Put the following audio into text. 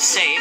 save,